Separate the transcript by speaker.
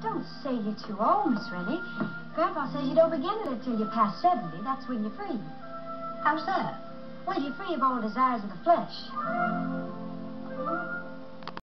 Speaker 1: Don't say you're too old, Miss Rennie. Grandpa says you don't begin it until you're past 70. That's when you're free.
Speaker 2: How's that?
Speaker 1: Well, you're free of all desires of the flesh.